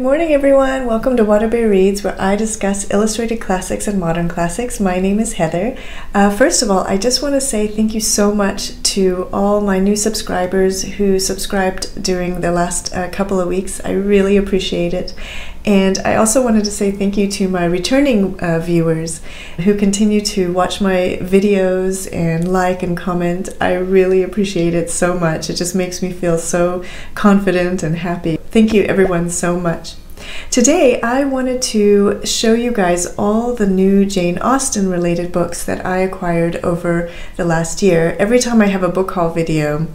Good morning, everyone. Welcome to WaterBear Reads, where I discuss illustrated classics and modern classics. My name is Heather. Uh, first of all, I just want to say thank you so much to all my new subscribers who subscribed during the last uh, couple of weeks. I really appreciate it. And I also wanted to say thank you to my returning uh, viewers who continue to watch my videos and like and comment. I really appreciate it so much. It just makes me feel so confident and happy. Thank you, everyone, so much. Today, I wanted to show you guys all the new Jane Austen related books that I acquired over the last year. Every time I have a book haul video,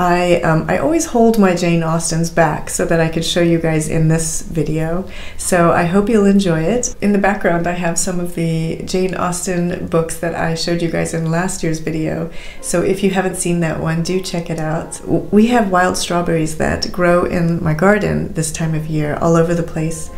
I, um, I always hold my Jane Austens back so that I could show you guys in this video. So I hope you'll enjoy it. In the background, I have some of the Jane Austen books that I showed you guys in last year's video. So if you haven't seen that one, do check it out. We have wild strawberries that grow in my garden this time of year all over the place,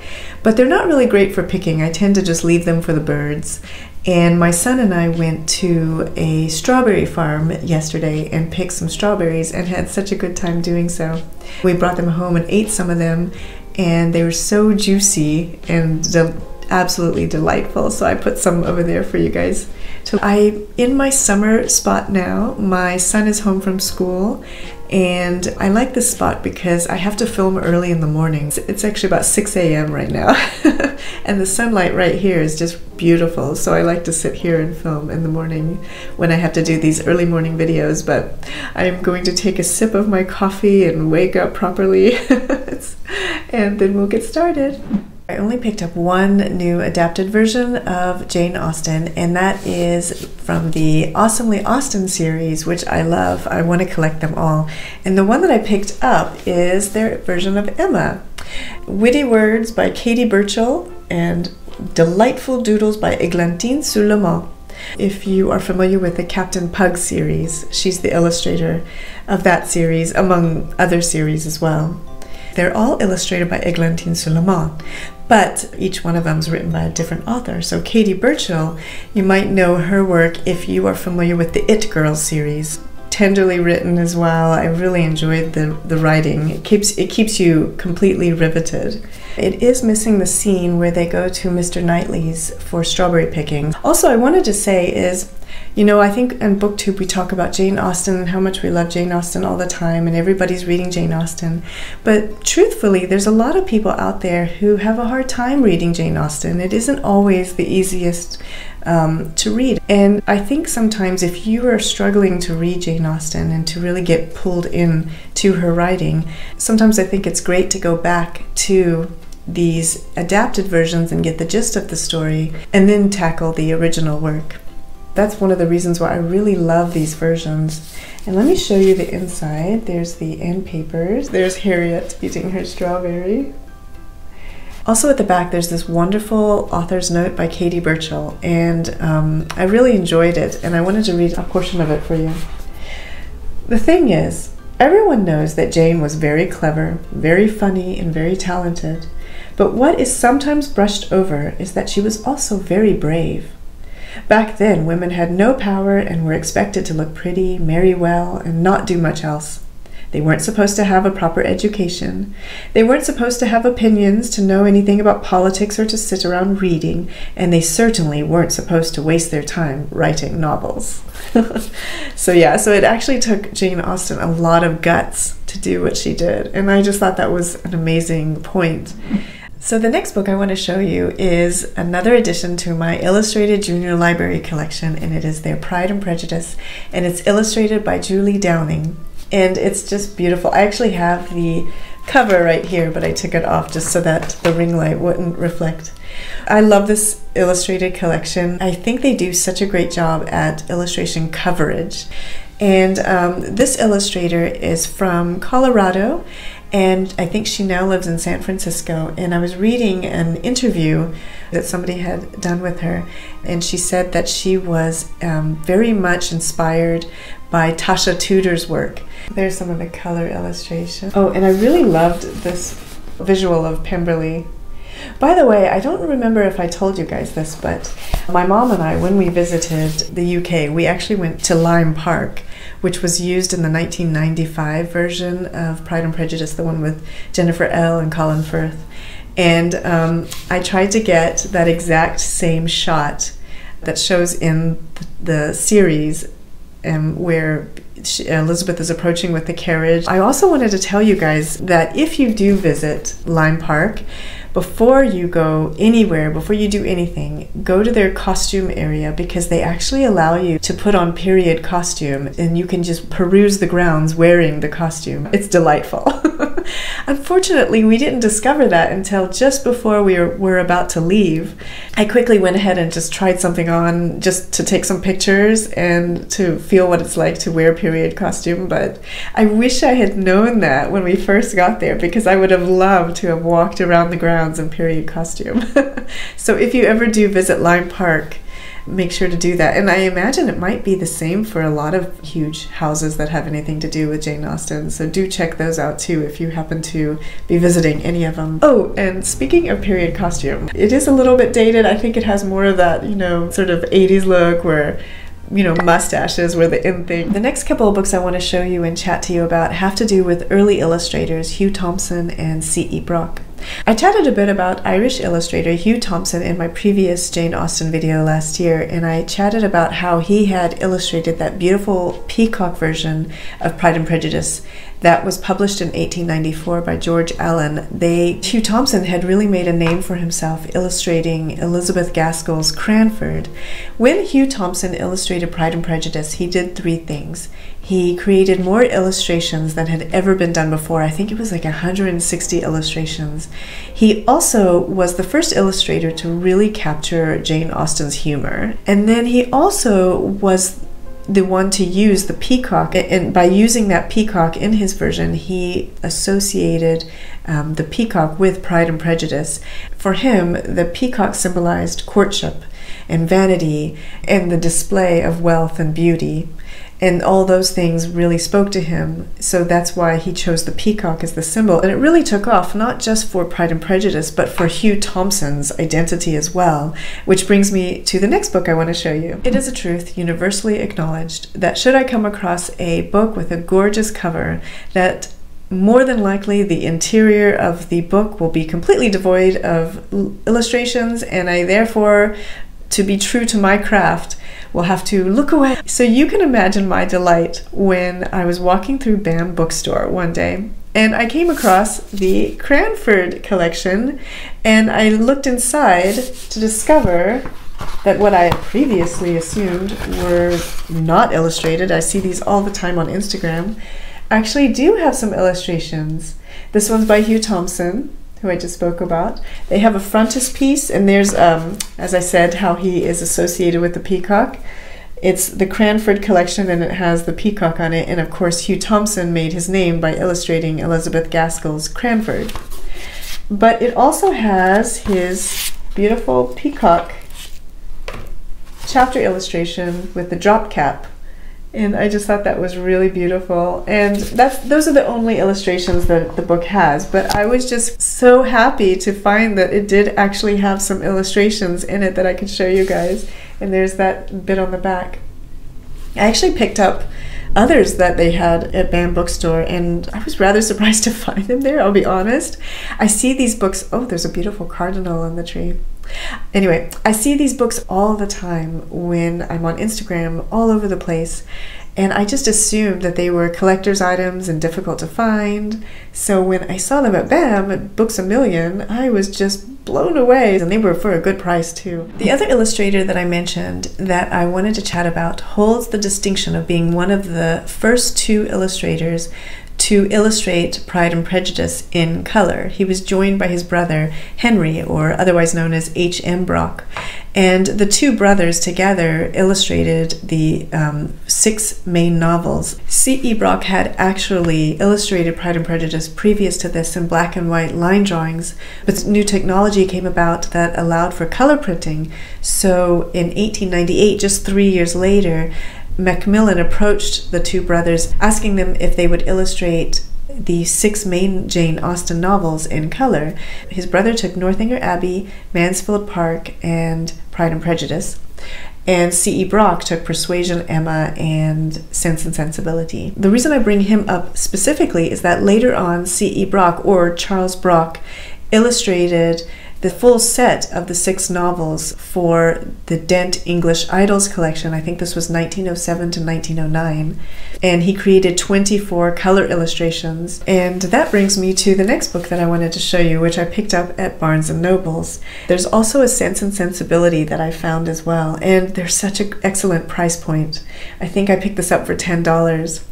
but they're not really great for picking. I tend to just leave them for the birds. And my son and I went to a strawberry farm yesterday and picked some strawberries and had such a good time doing so. We brought them home and ate some of them, and they were so juicy and de- absolutely delightful. So I put some over there for you guys. So I in my summer spot now. My son is home from school and I like this spot because I have to film early in the mornings. It's actually about 6 a.m. right now, and the sunlight right here is just beautiful. So I like to sit here and film in the morning when I have to do these early morning videos. But I'm going to take a sip of my coffee and wake up properly, and then we'll get started. I only picked up one new adapted version of Jane Austen, and that is from the Awesomely Austen series, which I love. I want to collect them all. And the one that I picked up is their version of Emma. Witty Words by Katy Birchall and Delightful Doodles by Eglantine Ceulemans. If you are familiar with the Captain Pug series, she's the illustrator of that series, among other series as well. They're all illustrated by Eglantine Ceulemans, but each one of them is written by a different author. So Katy Birchall, you might know her work if you are familiar with the It Girls series. Tenderly written as well. I really enjoyed the, the writing. It keeps it keeps you completely riveted. It is missing the scene where they go to Mr. Knightley's for strawberry picking. Also, I wanted to say is you know, I think in BookTube we talk about Jane Austen and how much we love Jane Austen all the time, and everybody's reading Jane Austen. But truthfully, there's a lot of people out there who have a hard time reading Jane Austen. It isn't always the easiest um, to read. And I think sometimes if you are struggling to read Jane Austen and to really get pulled in to her writing, sometimes I think it's great to go back to these adapted versions and get the gist of the story and then tackle the original work that's one of the reasons why I really love these versions. And let me show you the inside. There's the end papers. There's Harriet eating her strawberry. Also at the back, there's this wonderful author's note by Katy Birchall, and um, I really enjoyed it, and I wanted to read a portion of it for you. The thing is, everyone knows that Jane was very clever, very funny, and very talented, but what is sometimes brushed over is that she was also very brave. Back then, women had no power and were expected to look pretty, marry well, and not do much else. They weren't supposed to have a proper education. They weren't supposed to have opinions, to know anything about politics, or to sit around reading, and they certainly weren't supposed to waste their time writing novels. so, yeah, so it actually took Jane Austen a lot of guts to do what she did, and I just thought that was an amazing point. So the next book I want to show you is another addition to my illustrated junior library collection and it is their Pride and Prejudice and it's illustrated by Julie Downing and it's just beautiful. I actually have the cover right here but I took it off just so that the ring light wouldn't reflect. I love this illustrated collection. I think they do such a great job at illustration coverage and um, this illustrator is from Colorado and I think she now lives in San Francisco. And I was reading an interview that somebody had done with her, and she said that she was um, very much inspired by Tasha Tudor's work. There's some of the color illustration. Oh, and I really loved this visual of Pemberley. By the way, I don't remember if I told you guys this, but my mom and I, when we visited the UK, we actually went to Lyme Park, which was used in the 1995 version of Pride and Prejudice, the one with Jennifer Ehle and Colin Firth. And um, I tried to get that exact same shot that shows in the series um, where she, Elizabeth is approaching with the carriage. I also wanted to tell you guys that if you do visit Lyme Park, before you go anywhere, before you do anything, go to their costume area because they actually allow you to put on period costume and you can just peruse the grounds wearing the costume. It's delightful. Unfortunately, we didn't discover that until just before we were, about to leave. I quickly went ahead and just tried something on just to take some pictures and to feel what it's like to wear period costume, but I wish I had known that when we first got there because I would have loved to have walked around the grounds in period costume. so if you ever do visit Lyme Park, make sure to do that. And I imagine it might be the same for a lot of huge houses that have anything to do with Jane Austen. So do check those out too if you happen to be visiting any of them. Oh, and speaking of period costume, it is a little bit dated. I think it has more of that, you know, sort of 80s look where you know, mustaches were the in thing. The next couple of books I want to show you and chat to you about have to do with early illustrators Hugh Thomson and C.E. Brock. I chatted a bit about Irish illustrator Hugh Thomson in my previous Jane Austen video last year, and I chatted about how he had illustrated that beautiful peacock version of Pride and Prejudice that was published in 1894 by George Allen. They Hugh Thomson had really made a name for himself illustrating Elizabeth Gaskell's Cranford. When Hugh Thomson illustrated Pride and Prejudice, he did three things. He created more illustrations than had ever been done before. I think it was like 160 illustrations. He also was the first illustrator to really capture Jane Austen's humor. And then he also was the one to use the peacock and by using that peacock in his version he associated um, the peacock with pride and prejudice for him the peacock symbolized courtship and vanity and the display of wealth and beauty and all those things really spoke to him. So that's why he chose the peacock as the symbol. And it really took off, not just for Pride and Prejudice, but for Hugh Thomson's identity as well. Which brings me to the next book I want to show you. It is a truth universally acknowledged that should I come across a book with a gorgeous cover, that more than likely the interior of the book will be completely devoid of illustrations, and I therefore, to be true to my craft, will have to look away. So you can imagine my delight when I was walking through BAM bookstore one day and I came across the Cranford collection and I looked inside to discover that what I had previously assumed were not illustrated, I see these all the time on Instagram, actually do have some illustrations. This one's by Hugh Thomson who I just spoke about. They have a frontispiece, and there's, um, as I said, how he is associated with the peacock. It's the Cranford collection, and it has the peacock on it. And of course, Hugh Thomson made his name by illustrating Elizabeth Gaskell's Cranford. But it also has his beautiful peacock chapter illustration with the drop cap and I just thought that was really beautiful. And that's those are the only illustrations that the book has. But I was just so happy to find that it did actually have some illustrations in it that I could show you guys. And there's that bit on the back. I actually picked up others that they had at BAM Bookstore, and I was rather surprised to find them there, I'll be honest. I see these books. Oh, there's a beautiful cardinal on the tree. Anyway, I see these books all the time when I'm on Instagram, all over the place, and I just assumed that they were collector's items and difficult to find. So when I saw them at BAM at Books a Million, I was just blown away, and they were for a good price too. The other illustrator that I mentioned that I wanted to chat about holds the distinction of being one of the first two illustrators to illustrate Pride and Prejudice in color. He was joined by his brother Henry, or otherwise known as H.M. Brock, and the two brothers together illustrated the um, six main novels. C.E. Brock had actually illustrated Pride and Prejudice previous to this in black and white line drawings, but new technology came about that allowed for color printing. So in 1898, just three years later, Macmillan approached the two brothers, asking them if they would illustrate the six main Jane Austen novels in color. His brother took Northanger Abbey, Mansfield Park, and Pride and Prejudice. and C.E. Brock took Persuasion, Emma, and Sense and Sensibility. The reason I bring him up specifically is that later on, C.E. Brock or Charles Brock illustrated the full set of the six novels for the Dent English Idylls collection. I think this was 1907 to 1909. And he created 24 color illustrations. And that brings me to the next book that I wanted to show you, which I picked up at Barnes and Nobles. There's also a Sense and Sensibility that I found as well. And there's such an excellent price point. I think I picked this up for $10.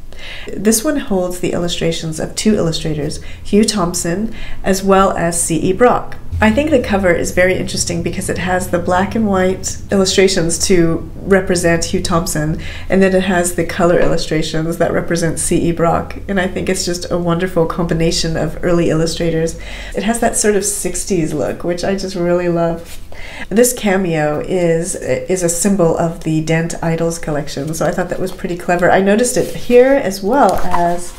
This one holds the illustrations of two illustrators, Hugh Thomson as well as C.E. Brock. I think the cover is very interesting because it has the black and white illustrations to represent Hugh Thomson, and then it has the color illustrations that represent C.E. Brock. And I think it's just a wonderful combination of early illustrators. It has that sort of 60s look, which I just really love. This cameo is is a symbol of the Dent Idylls collection, so I thought that was pretty clever. I noticed it here as well as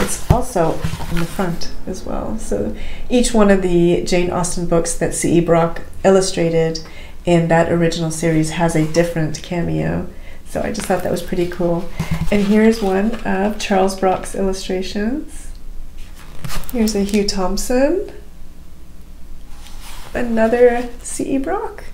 it's also in the front as well. So each one of the Jane Austen books that C.E. Brock illustrated in that original series has a different cameo. So I just thought that was pretty cool. And here's one of Charles Brock's illustrations. Here's a Hugh Thomson. Another C.E. Brock.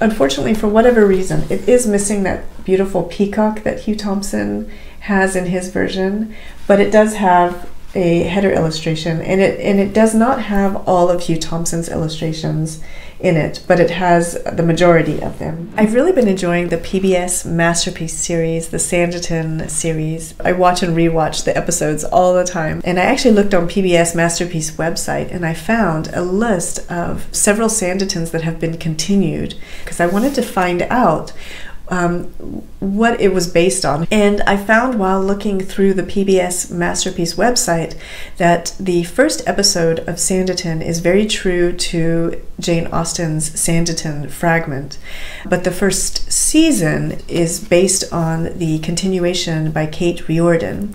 Unfortunately, for whatever reason, it is missing that beautiful peacock that Hugh Thomson has in his version, but it does have a header illustration and it and it does not have all of Hugh Thomson's illustrations in it, but it has the majority of them. I've really been enjoying the PBS Masterpiece series, the Sanditon series. I watch and rewatch the episodes all the time. And I actually looked on PBS Masterpiece website and I found a list of several Sanditons that have been continued because I wanted to find out um, what it was based on. And I found while looking through the PBS Masterpiece website that the first episode of Sanditon is very true to Jane Austen's Sanditon fragment, but the first season is based on the continuation by Kate Riordan.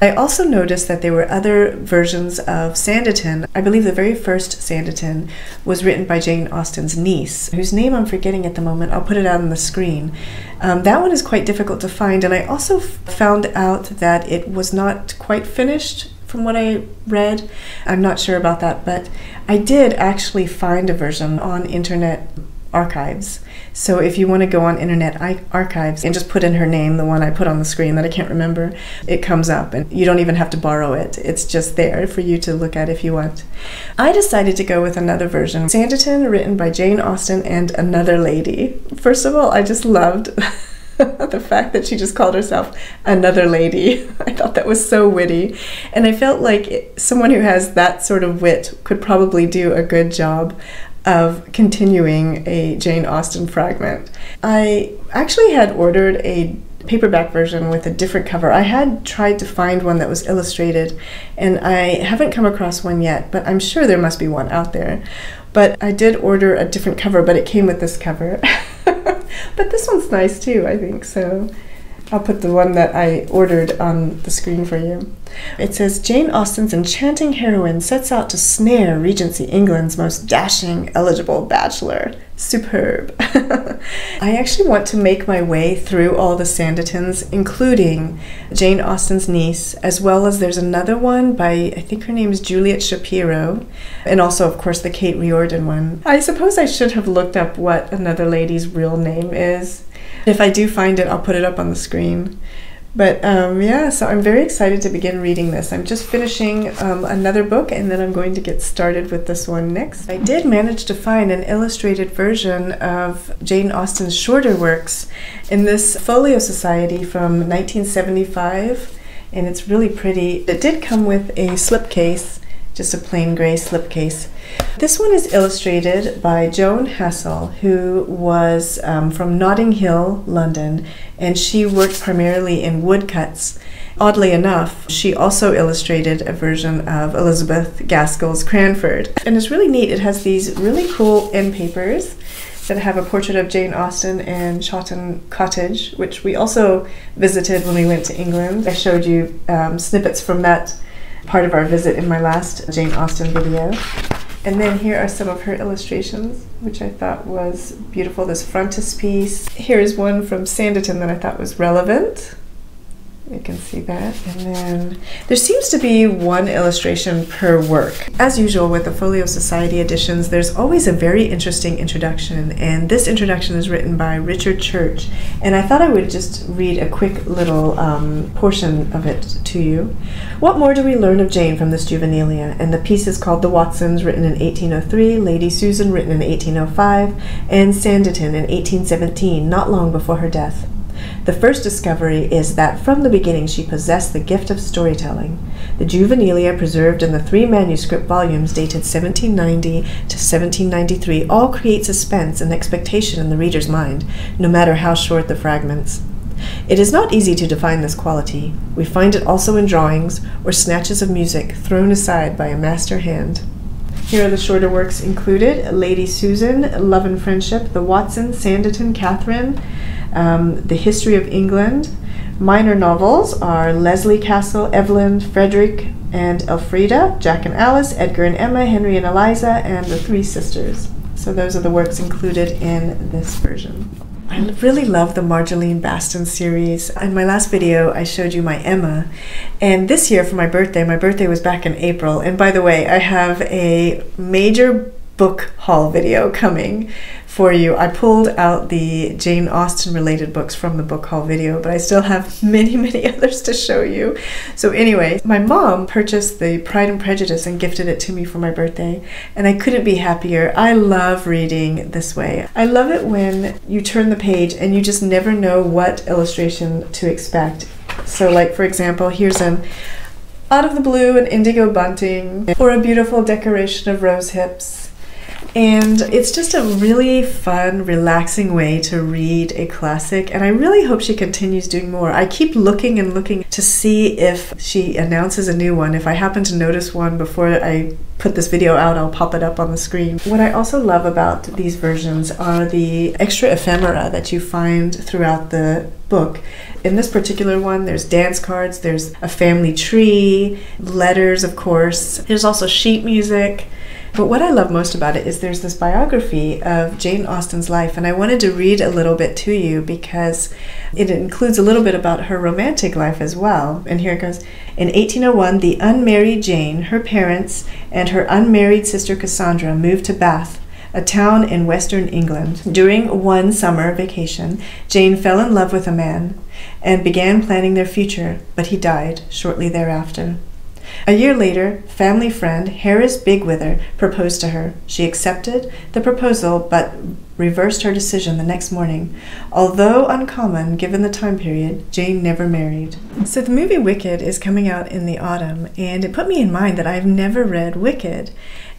I also noticed that there were other versions of Sanditon. I believe the very first Sanditon was written by Jane Austen's niece, whose name I'm forgetting at the moment. I'll put it out on the screen. Um, that one is quite difficult to find, and I also found out that it was not quite finished from what I read. I'm not sure about that, but I did actually find a version on Internet Archives. So if you want to go on Internet Archives and just put in her name, the one I put on the screen that I can't remember, it comes up and you don't even have to borrow it. It's just there for you to look at if you want. I decided to go with another version. Sanditon, written by Jane Austen and another lady. First of all, I just loved the fact that she just called herself another lady. I thought that was so witty. And I felt like someone who has that sort of wit could probably do a good job of continuing a Jane Austen fragment. I actually had ordered a paperback version with a different cover. I had tried to find one that was illustrated, and I haven't come across one yet, but I'm sure there must be one out there. But I did order a different cover, but it came with this cover. but this one's nice too, I think, so I'll put the one that I ordered on the screen for you. It says Jane Austen's enchanting heroine sets out to snare Regency England's most dashing, eligible bachelor. Superb. I actually want to make my way through all the Sanditons, including Jane Austen's niece, as well as there's another one by, I think her name is Juliet Shapiro, and also, of course, the Kate Riordan one. I suppose I should have looked up what another lady's real name is. If I do find it, I'll put it up on the screen. But um, yeah, so I'm very excited to begin reading this. I'm just finishing um, another book and then I'm going to get started with this one next. I did manage to find an illustrated version of Jane Austen's shorter works in this Folio Society from 1975 and it's really pretty. It did come with a slipcase, just a plain gray slipcase. This one is illustrated by Joan Hassall, who was um, from Notting Hill, London, and she worked primarily in woodcuts. Oddly enough, she also illustrated a version of Elizabeth Gaskell's Cranford. And it's really neat. It has these really cool end papers that have a portrait of Jane Austen and Chawton Cottage, which we also visited when we went to England. I showed you um, snippets from that part of our visit in my last Jane Austen video. And then here are some of her illustrations, which I thought was beautiful. This frontispiece. Here's one from Sanditon that I thought was relevant. You can see that. And then there seems to be one illustration per work. As usual with the Folio Society editions, there's always a very interesting introduction. And this introduction is written by Richard Church. And I thought I would just read a quick little um, portion of it to you. What more do we learn of Jane from this juvenilia? And the piece is called The Watsons, written in 1803, Lady Susan, written in 1805, and Sanditon in 1817, not long before her death. The first discovery is that from the beginning she possessed the gift of storytelling. The juvenilia preserved in the three manuscript volumes dated 1790 to 1793 all create suspense and expectation in the reader's mind, no matter how short the fragments. It is not easy to define this quality. We find it also in drawings or snatches of music thrown aside by a master hand. Here are the shorter works included Lady Susan, Love and Friendship, The Watson, Sanditon, Catherine, um, The History of England. Minor novels are Leslie Castle, Evelyn, Frederick and Elfrida, Jack and Alice, Edgar and Emma, Henry and Eliza, and The Three Sisters. So those are the works included in this version. I really love the Marjolein Bastin series. In my last video, I showed you my Emma. And this year for my birthday, my birthday was back in April. And by the way, I have a major book haul video coming for you. I pulled out the Jane Austen related books from the book haul video, but I still have many, many others to show you. So, anyway, my mom purchased the Pride and Prejudice and gifted it to me for my birthday, and I couldn't be happier. I love reading this way. I love it when you turn the page and you just never know what illustration to expect. So, like, for example, here's an out of the blue an indigo bunting or a beautiful decoration of rose hips and it's just a really fun, relaxing way to read a classic. And I really hope she continues doing more. I keep looking and looking to see if she announces a new one. If I happen to notice one before I put this video out, I'll pop it up on the screen. What I also love about these versions are the extra ephemera that you find throughout the book. In this particular one, there's dance cards, there's a family tree, letters, of course. There's also sheet music. But what I love most about it is there's this biography of Jane Austen's life, and I wanted to read a little bit to you because it includes a little bit about her romantic life as well. And here it goes. In 1801, the unmarried Jane, her parents, and her unmarried sister Cassandra moved to Bath, a town in western England. During one summer vacation, Jane fell in love with a man and began planning their future, but he died shortly thereafter. A year later, family friend Harris Bigg-Wither proposed to her. She accepted the proposal but reversed her decision the next morning. Although uncommon given the time period, Jane never married. So the movie Wicked is coming out in the autumn, and it put me in mind that I've never read Wicked.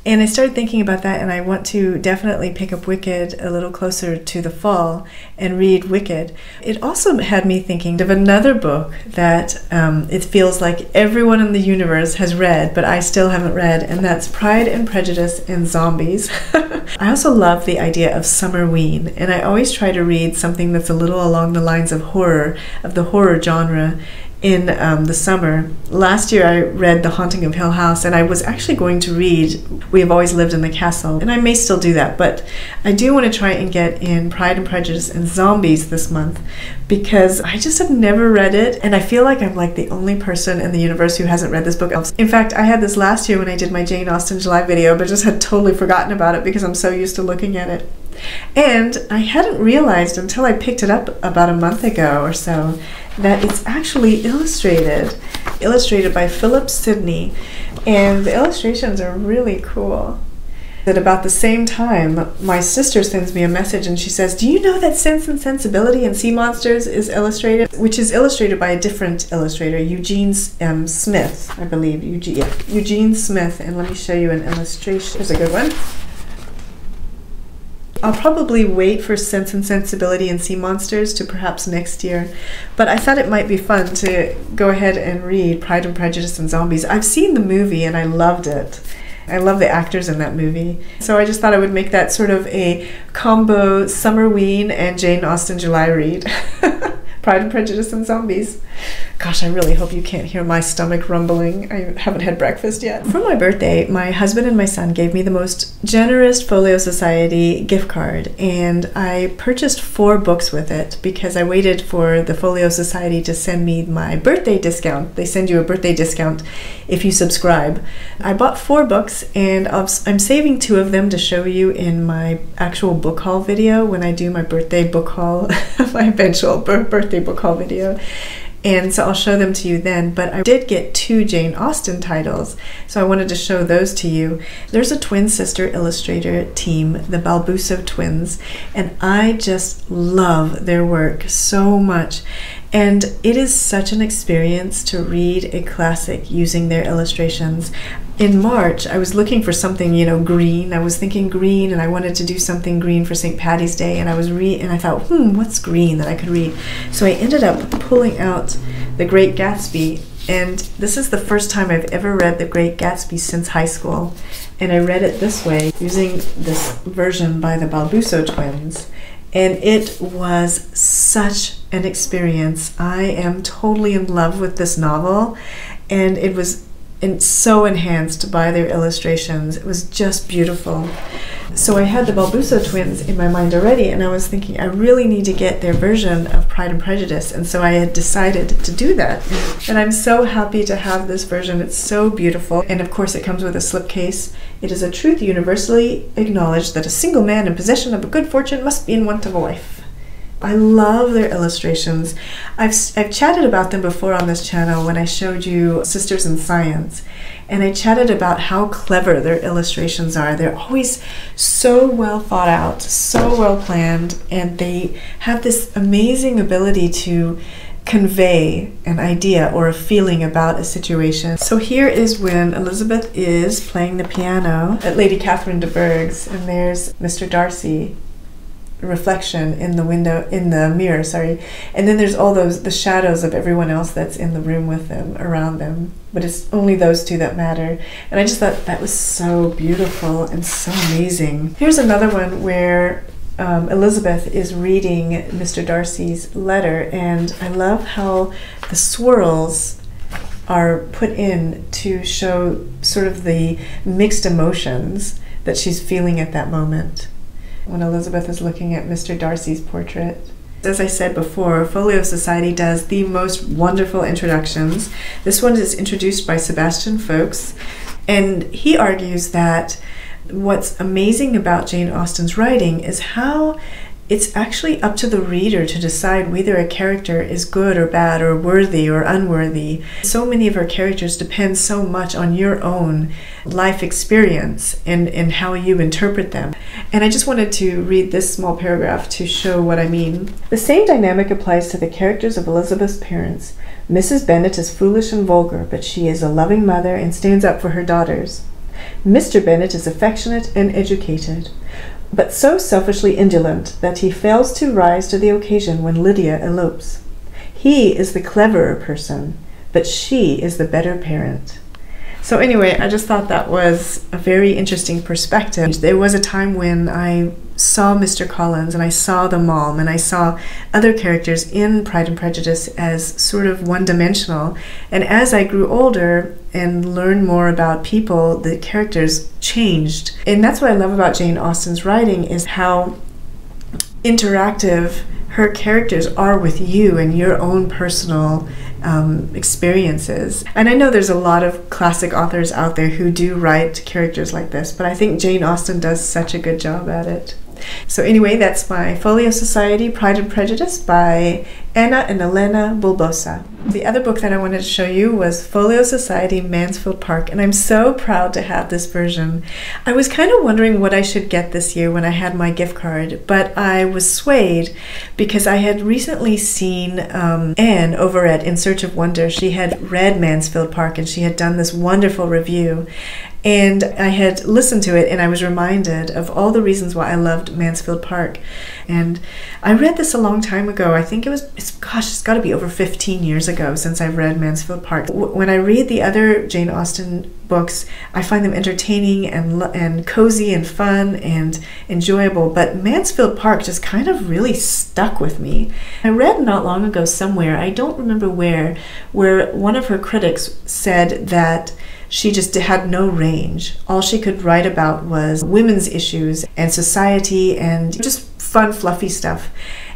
And I started thinking about that, and I want to definitely pick up Wicked a little closer to the fall and read Wicked. It also had me thinking of another book that um, it feels like everyone in the universe has read, but I still haven't read, and that's Pride and Prejudice and Zombies. I also love the idea of Summerween, and I always try to read something that's a little along the lines of horror, of the horror genre in um, the summer. Last year I read The Haunting of Hill House, and I was actually going to read We Have Always Lived in the Castle, and I may still do that, but I do want to try and get in Pride and Prejudice and Zombies this month because I just have never read it, and I feel like I'm like the only person in the universe who hasn't read this book. Else. In fact, I had this last year when I did my Jane Austen July video, but just had totally forgotten about it because I'm so used to looking at it. And I hadn't realized until I picked it up about a month ago or so that it's actually illustrated, illustrated by Philip Sidney, and the illustrations are really cool. At about the same time, my sister sends me a message and she says, Do you know that Sense and Sensibility and Sea Monsters is illustrated? Which is illustrated by a different illustrator, Eugene um, Smith, I believe. Eugene, yeah, Eugene Smith. And let me show you an illustration. Here's a good one. I'll probably wait for Sense and Sensibility and Sea Monsters to perhaps next year, but I thought it might be fun to go ahead and read Pride and Prejudice and Zombies. I've seen the movie and I loved it. I love the actors in that movie. So I just thought I would make that sort of a combo Summerween and Jane Austen July read. Pride and Prejudice and Zombies. Gosh, I really hope you can't hear my stomach rumbling. I haven't had breakfast yet. For my birthday, my husband and my son gave me the most generous Folio Society gift card, and I purchased four books with it because I waited for the Folio Society to send me my birthday discount. They send you a birthday discount if you subscribe. I bought four books, and I'm saving two of them to show you in my actual book haul video when I do my birthday book haul, my eventual birthday book haul video. And so I'll show them to you then. But I did get two Jane Austen titles, so I wanted to show those to you. There's a twin sister illustrator team, the Balbusso twins, and I just love their work so much. And it is such an experience to read a classic using their illustrations in March, I was looking for something, you know, green. I was thinking green, and I wanted to do something green for St. Patty's Day. And I was re and I thought, hmm, what's green that I could read? So I ended up pulling out The Great Gatsby, and this is the first time I've ever read The Great Gatsby since high school. And I read it this way, using this version by the Balbusso twins. And it was such an experience. I am totally in love with this novel, and it was and so enhanced by their illustrations. It was just beautiful. So I had the Balbusso twins in my mind already, and I was thinking I really need to get their version of Pride and Prejudice, and so I had decided to do that. And I'm so happy to have this version. It's so beautiful, and of course, it comes with a slipcase. It is a truth universally acknowledged that a single man in possession of a good fortune must be in want of a wife. I love their illustrations. I've, I've chatted about them before on this channel when I showed you Sisters in Science. And I chatted about how clever their illustrations are. They're always so well thought out, so well planned, and they have this amazing ability to convey an idea or a feeling about a situation. So here is when Elizabeth is playing the piano at Lady Catherine de Bourgh's, and there's Mr. Darcy reflection in the window in the mirror sorry. And then there's all those the shadows of everyone else that's in the room with them around them. But it's only those two that matter. And i just thought that was so beautiful and so amazing. Here's another one where um, elizabeth is reading mr darcy's letter and i love how the swirls are put in to show sort of the mixed emotions that she's feeling at that moment when Elizabeth is looking at Mr. Darcy's portrait. As I said before, Folio Society does the most wonderful introductions. This one is introduced by Sebastian Faulks, and he argues that what's amazing about Jane Austen's writing is how it's actually up to the reader to decide whether a character is good or bad or worthy or unworthy. So many of her characters depend so much on your own life experience and, and how you interpret them. And I just wanted to read this small paragraph to show what I mean. The same dynamic applies to the characters of Elizabeth's parents. Mrs. Bennet is foolish and vulgar, but she is a loving mother and stands up for her daughters. Mr. Bennet is affectionate and educated but so selfishly indolent that he fails to rise to the occasion when Lydia elopes. He is the cleverer person, but she is the better parent. So, anyway, I just thought that was a very interesting perspective. There was a time when I saw Mr. Collins and I saw the mom and I saw other characters in Pride and Prejudice as sort of one dimensional. And as I grew older and learned more about people, the characters changed. And that's what I love about Jane Austen's writing is how interactive her characters are with you and your own personal um, experiences. And I know there's a lot of classic authors out there who do write characters like this, but I think Jane Austen does such a good job at it. So anyway, that's my Folio Society Pride and Prejudice by Anna and Elena Balbusso. The other book that I wanted to show you was Folio Society Mansfield Park, and I'm so proud to have this version. I was kind of wondering what I should get this year when I had my gift card, but I was swayed because I had recently seen um, Anne over at In Search of Wonder. She had read Mansfield Park and she had done this wonderful review. And I had listened to it and I was reminded of all the reasons why I loved Mansfield Park. And I read this a long time ago. I think it was, it's, gosh, it's got to be over 15 years ago since I've read Mansfield Park. When I read the other Jane Austen books, I find them entertaining and, and cozy and fun and enjoyable. But Mansfield Park just kind of really stuck with me. I read not long ago somewhere, I don't remember where, where one of her critics said that she just had no range. All she could write about was women's issues and society and just fun, fluffy stuff.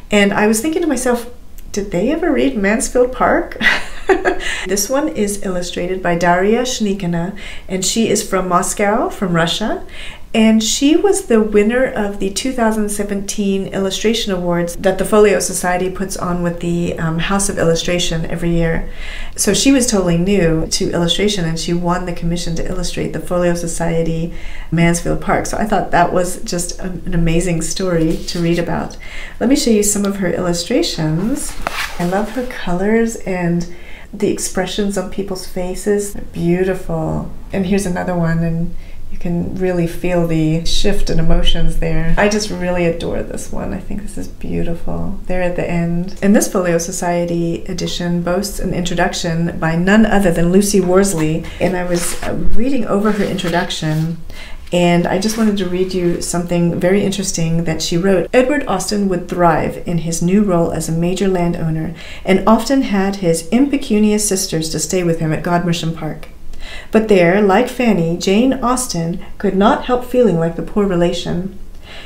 And I was thinking to myself, did they ever read Mansfield Park? this one is illustrated by Daria Shnikina, and she is from Moscow, from Russia. And she was the winner of the 2017 Illustration Awards that the Folio Society puts on with the um, House of Illustration every year. So she was totally new to illustration and she won the commission to illustrate the Folio Society Mansfield Park. So I thought that was just an amazing story to read about. Let me show you some of her illustrations. I love her colors and the expressions on people's faces. They're beautiful. And here's another one and you can really feel the shift in emotions there. I just really adore this one. I think this is beautiful. There at the end. And this Folio Society edition boasts an introduction by none other than Lucy Worsley. And I was uh, reading over her introduction and I just wanted to read you something very interesting that she wrote. Edward Austen would thrive in his new role as a major landowner and often had his impecunious sisters to stay with him at Godmersham Park. But there, like Fanny, Jane Austen could not help feeling like the poor relation.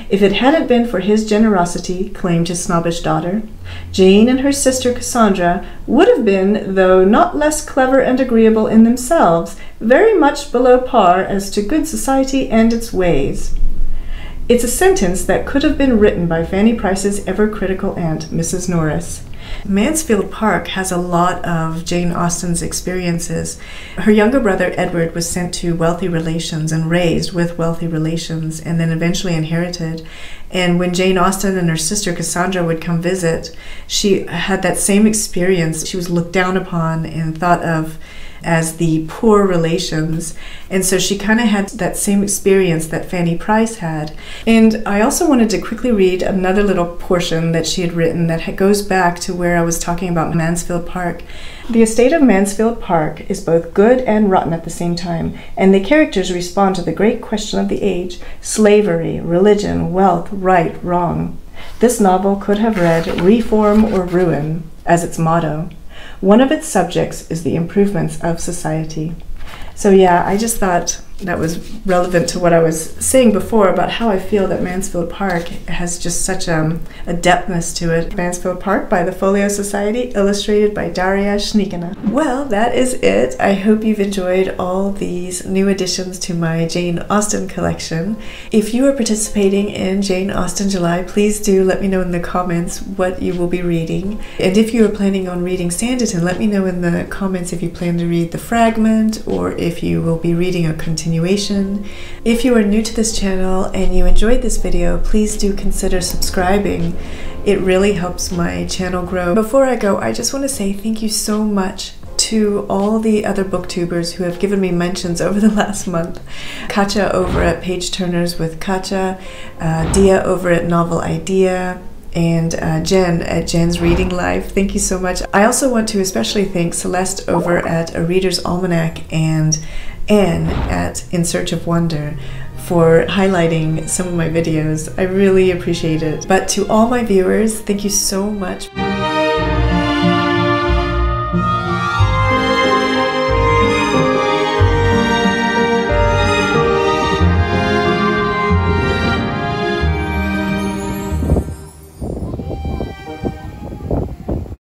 If it hadn't been for his generosity, claimed his snobbish daughter, Jane and her sister Cassandra would have been, though not less clever and agreeable in themselves, very much below par as to good society and its ways. It's a sentence that could have been written by Fanny Price's ever critical aunt, Mrs. Norris. Mansfield Park has a lot of Jane Austen's experiences. Her younger brother Edward was sent to wealthy relations and raised with wealthy relations and then eventually inherited. And when Jane Austen and her sister Cassandra would come visit, she had that same experience. She was looked down upon and thought of as the poor relations. And so she kind of had that same experience that Fanny Price had. And I also wanted to quickly read another little portion that she had written that goes back to where I was talking about Mansfield Park. The estate of Mansfield Park is both good and rotten at the same time, and the characters respond to the great question of the age slavery, religion, wealth, right, wrong. This novel could have read Reform or Ruin as its motto. One of its subjects is the improvements of society. So, yeah, I just thought that was relevant to what I was saying before about how I feel that Mansfield Park has just such um, a depthness to it. Mansfield Park by the Folio Society, illustrated by Daria Shnikina. Well, that is it. I hope you've enjoyed all these new additions to my Jane Austen collection. If you are participating in Jane Austen July, please do let me know in the comments what you will be reading. And if you are planning on reading Sanditon, let me know in the comments if you plan to read the fragment or if you will be reading a continuation continuation. If you are new to this channel and you enjoyed this video, please do consider subscribing. It really helps my channel grow. Before I go, I just want to say thank you so much to all the other booktubers who have given me mentions over the last month. Katja over at Page Turners with Katja, uh, Deea over at Novel Idea, and uh, Jen at Jen's Reading Life. Thank you so much. I also want to especially thank Celeste over at A Reader's Almanac and Anne at In Search of Wonder for highlighting some of my videos. I really appreciate it. But to all my viewers, thank you so much.